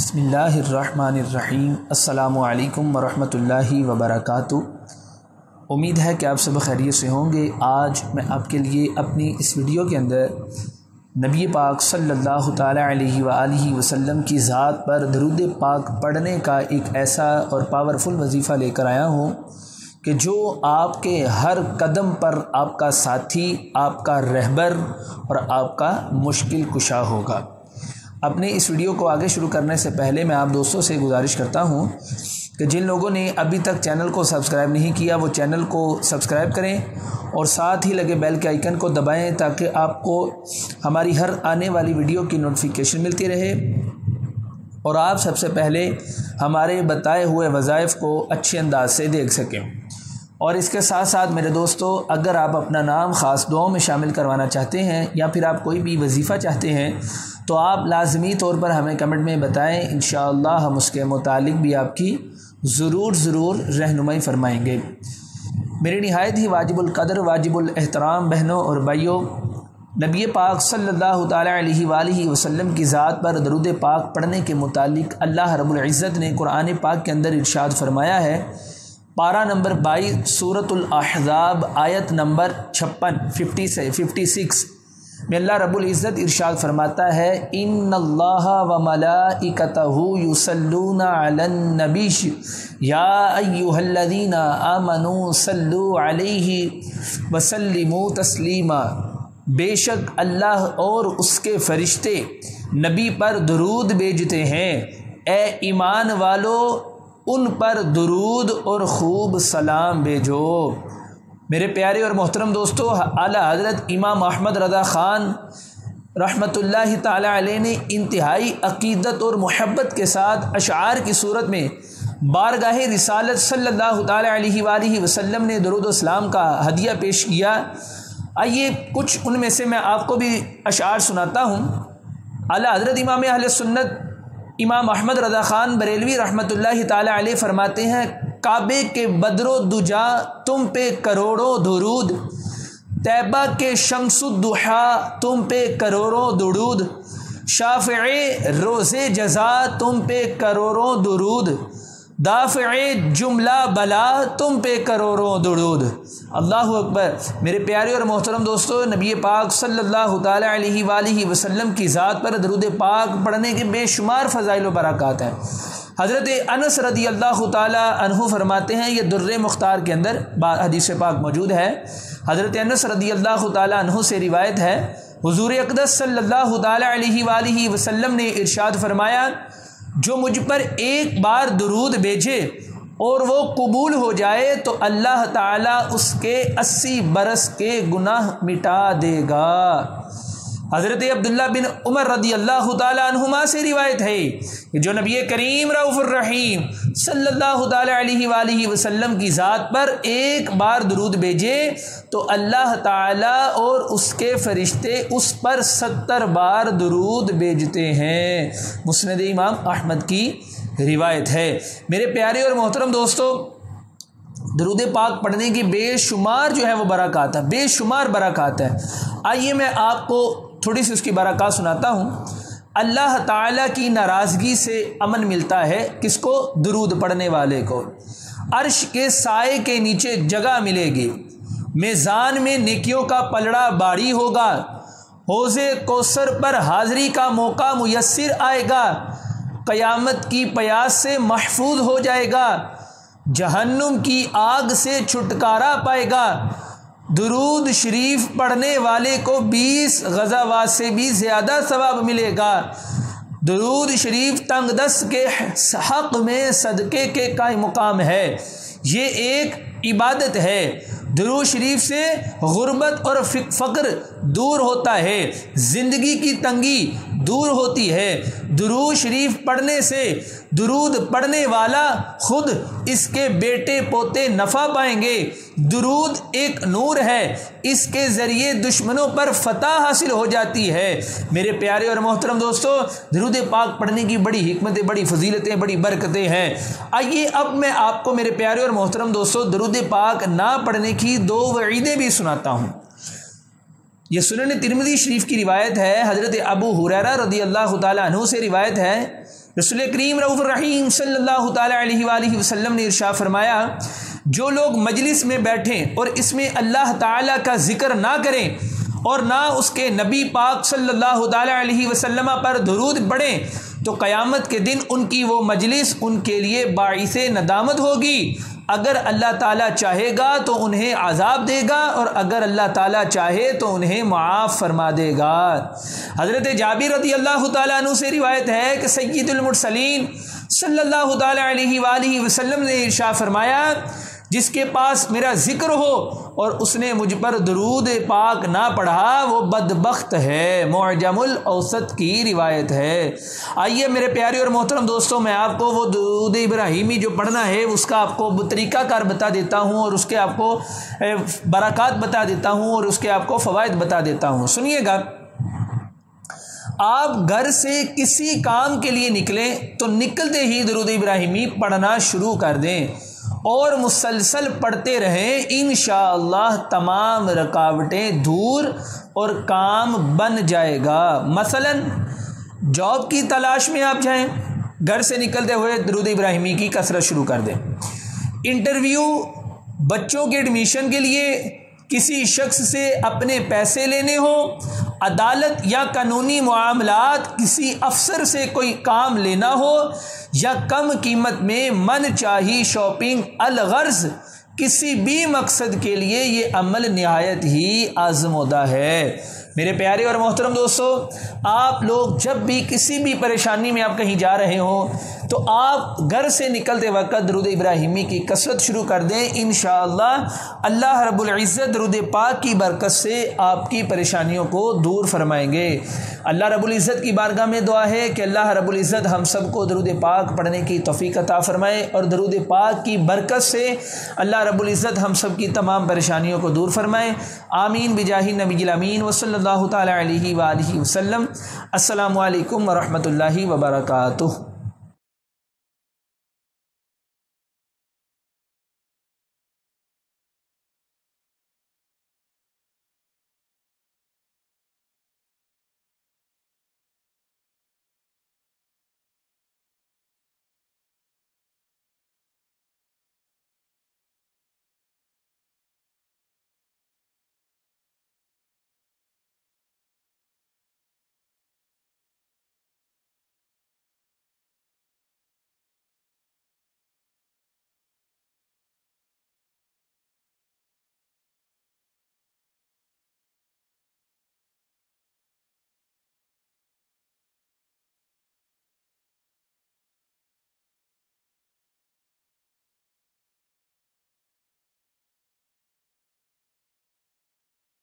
بسم اللہ الرحمن الرحیم۔ السلام علیکم ورحمۃ اللہ وبرکاتہ۔ امید ہے کہ آپ سب خیریت سے ہوں گے۔ آج میں آپ کے لیے اپنی اس ویڈیو کے اندر نبی پاک صلی اللہ تعالیٰ علیہ وآلہ وسلم کی ذات پر درود پاک پڑھنے کا ایک ایسا اور پاورفل وظیفہ لے کر آیا ہوں کہ جو آپ کے ہر قدم پر آپ کا ساتھی، آپ کا رہبر اور آپ کا مشکل کشا ہوگا۔ اپنے اس ویڈیو کو آگے شروع کرنے سے پہلے میں آپ دوستوں سے گزارش کرتا ہوں کہ جن لوگوں نے ابھی تک چینل کو سبسکرائب نہیں کیا، وہ چینل کو سبسکرائب کریں اور ساتھ ہی لگے بیل کے آئیکن کو دبائیں تاکہ آپ کو ہماری ہر آنے والی ویڈیو کی نوٹیفیکیشن ملتی رہے۔ اور آپ سب سے پہلے ہمارے بتائے ہوئے وظائف کو اچھے انداز سے دیکھ سکیں۔ اور اس کے ساتھ ساتھ میرے دوستو، اگر آپ اپنا نام خاص دعاؤں میں شامل کروانا چاہتے ہیں یا پھر آپ کوئی بھی وظیفہ چاہتے ہیں، تو آپ لازمی طور پر ہمیں کمنٹ میں بتائیں۔ انشاءاللہ ہم اس کے متعلق بھی آپ کی ضرور ضرور رہنمائی فرمائیں گے۔ میری نہایت ہی واجب القدر، واجب الاحترام بہنوں اور بھائیوں، نبی پاک صلی اللہ تعالیٰ علیہ وآلہ وسلم کی ذات پر درود پاک پڑھنے کے متعلق اللہ رب العزت نے قرآن پاک کے اندر ارشاد فرمایا ہے۔ پارہ نمبر بائیس صورت الاحزاب آیت نمبر چھپن ففٹی سے ففٹی سکس میں اللہ رب العزت ارشاد فرماتا ہے ان اللہ و ملائکتہ یصلون علی النبیش یا ایوہ الذین آمنوا علیہ وسلموا تسلیما بے شک اللہ اور اس کے فرشتے نبی پر درود بیجتے ہیں۔ اے ایمان والو ان پر درود اور خوب سلام بھیجو۔ میرے پیارے اور محترم دوستو، اعلیٰ حضرت امام احمد رضا خان رحمۃ اللہ تعالیٰ علیہ نے انتہائی عقیدت اور محبت کے ساتھ اشعار کی صورت میں بارگاہ رسالت صلی اللہ تعالیٰ علیہ وآلہ وسلم نے درود اسلام کا ہدیہ پیش کیا۔ آئیے کچھ ان میں سے میں آپ کو بھی اشعار سناتا ہوں۔ اعلیٰ حضرت امام اہل سنت امام احمد رضا خان بریلوی رحمۃ اللہ تعالیٰ علیہ فرماتے ہیں، کعبے کے بدر و دجا تم پہ کروڑوں درود، طیبہ کے شمس الدحا تم پہ کروڑوں درود شافع روز جزا تم پہ کروڑوں درود دافع جملہ بلا، تم پہ کروڑوں درود۔ اللہ اکبر۔ میرے پیارے اور محترم دوستو، نبی پاک صلی اللہ تعالیٰ علیہ وآلہ وسلم کی ذات پر درود پاک پڑھنے کے بے شمار فضائل و برکات ہیں۔ حضرت انس رضی اللہ تعالیٰ عنہ فرماتے ہیں، یہ در مختار کے اندر حدیث پاک موجود ہے۔ حضرت انس رضی اللہ تعالیٰ عنہ سے روایت ہے، حضور اقدس صلی اللہ تعالیٰ علیہ وآلہ وسلم نے ارشاد فرمایا جو مجھ پر ایک بار درود بھیجے اور وہ قبول ہو جائے تو اللہ تعالیٰ اس کے اسی برس کے گناہ مٹا دے گا۔ حضرت عبداللہ بن عمر رضی اللہ تعالیٰ عنہما سے روایت ہے کہ جو نبی کریم رعف الرحیم صلی اللہ تعالیٰ علیہ وآلہ وسلم کی ذات پر ایک بار درود بھیجے، تو اللہ تعالیٰ اور اس کے فرشتے اس پر ستر بار درود بھیجتے ہیں۔ مسند امام احمد کی روایت ہے۔ میرے پیارے اور محترم دوستو، درود پاک پڑھنے کی بے شمار جو ہے وہ براکات ہے، بے شمار براکات ہے۔ آئیے میں آپ کو تھوڑی سی اس کی برکات سناتا ہوں۔ اللہ تعالیٰ کی ناراضگی سے امن ملتا ہے کس کو؟ درود پڑھنے والے کو۔ عرش کے سائے کے نیچے جگہ ملے گی۔ میزان میں نکیوں کا پلڑا باڑی ہوگا۔ حوض کوثر پر حاضری کا موقع میسر آئے گا۔ قیامت کی پیاس سے محفوظ ہو جائے گا۔ جہنم کی آگ سے چھٹکارا پائے گا۔ درود شریف پڑھنے والے کو بیس غزاوات سے بھی زیادہ ثواب ملے گا۔ درود شریف تنگ دس کے حق میں صدقے کے کا مقام ہے۔ یہ ایک عبادت ہے۔ درود شریف سے غربت اور فقر دور ہوتا ہے۔ زندگی کی تنگی دور ہوتی ہے۔ درود شریف پڑھنے سے درود پڑھنے والا خود اس کے بیٹے پوتے نفع پائیں گے۔ درود ایک نور ہے۔ اس کے ذریعے دشمنوں پر فتح حاصل ہو جاتی ہے۔ میرے پیارے اور محترم دوستو، درود پاک پڑھنے کی بڑی حکمتیں، بڑی فضیلتیں، بڑی برکتیں ہیں۔ آئیے اب میں آپ کو میرے پیارے اور محترم دوستو، درود پاک نہ پڑھنے کی دو وعیدیں بھی سناتا ہوں۔ یہ سنن ترمدی شریف کی روایت ہے، حضرت ابو حریرہ رضی اللہ تعالیٰ عنہ سے روایت ہے۔ رسول کریم رعف الرحیم صلی اللہ تعالیٰ علیہ وآلہ وسلم نے ارشا فرمایا، جو لوگ مجلس میں بیٹھیں اور اس میں اللہ تعالیٰ کا ذکر نہ کریں اور نہ اس کے نبی پاک صلی اللہ تعالیٰ علیہ وسلم پر درود پڑھیں، تو قیامت کے دن ان کی وہ مجلس ان کے لیے باعث ندامت ہوگی۔ اگر اللہ تعالیٰ چاہے گا تو انہیں عذاب دے گا اور اگر اللہ تعالیٰ چاہے تو انہیں معاف فرما دے گا۔ حضرت جابر رضی اللہ تعالیٰ عنہ سے روایت ہے کہ سید المرسلین صلی اللہ تعالیٰ علیہ وآلہ وسلم نے ارشا فرمایا جس کے پاس میرا ذکر ہو اور اس نے مجھ پر درود پاک نہ پڑھا، وہ بدبخت ہے۔ معجم الاوسط کی روایت ہے۔ آئیے میرے پیارے اور محترم دوستوں میں آپ کو وہ درود ابراہیمی جو پڑھنا ہے، اس کا آپ کو طریقہ کار بتا دیتا ہوں اور اس کے آپ کو برکات بتا دیتا ہوں اور اس کے آپ کو فوائد بتا دیتا ہوں۔ سنیے گا۔ آپ گھر سے کسی کام کے لیے نکلیں تو نکلتے ہی درود ابراہیمی پڑھنا شروع کر دیں۔ اور مسلسل پڑھتے رہیں، انشاءاللہ اللہ تمام رکاوٹیں دور اور کام بن جائے گا۔ مثلا، جاب کی تلاش میں آپ جائیں، گھر سے نکلتے ہوئے درود ابراہیمی کی کثرت شروع کر دیں۔ انٹرویو بچوں کے ایڈمیشن کے لیے کسی شخص سے اپنے پیسے لینے ہوں، عدالت یا قانونی معاملات کسی افسر سے کوئی کام لینا ہو، یا کم قیمت میں من چاہی شاپنگ الغرض، کسی بھی مقصد کے لیے یہ عمل نہایت ہی آزمودہ ہے۔ میرے پیارے اور محترم دوستو، آپ لوگ جب بھی کسی بھی پریشانی میں آپ کہیں جا رہے ہوں، تو آپ گھر سے نکلتے وقت درود ابراہیمی کی کثرت شروع کر دیں۔ انشاءاللہ، اللہ اللہ رب العزت درود پاک کی برکت سے آپ کی پریشانیوں کو دور فرمائیں گے۔ اللہ رب العزت کی بارگاہ میں دعا ہے کہ اللہ رب العزت ہم سب کو درود پاک پڑھنے کی توفیق عطا فرمائے اور درود پاک کی برکت سے اللہ رب العزت ہم سب کی تمام پریشانیوں کو دور فرمائے۔ آمین، بجاہ نبی الامین و صلی اللہ تعالیٰ علیہ وآلہ وسلم. السلام علیکم ورحمۃ اللہ وبرکاتہ